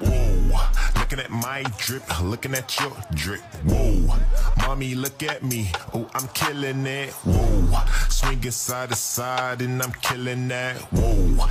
Whoa, looking at my drip, looking at your drip. Whoa, mommy, look at me. Oh, I'm killing it. Whoa, swinging side to side, and I'm killing that. Whoa.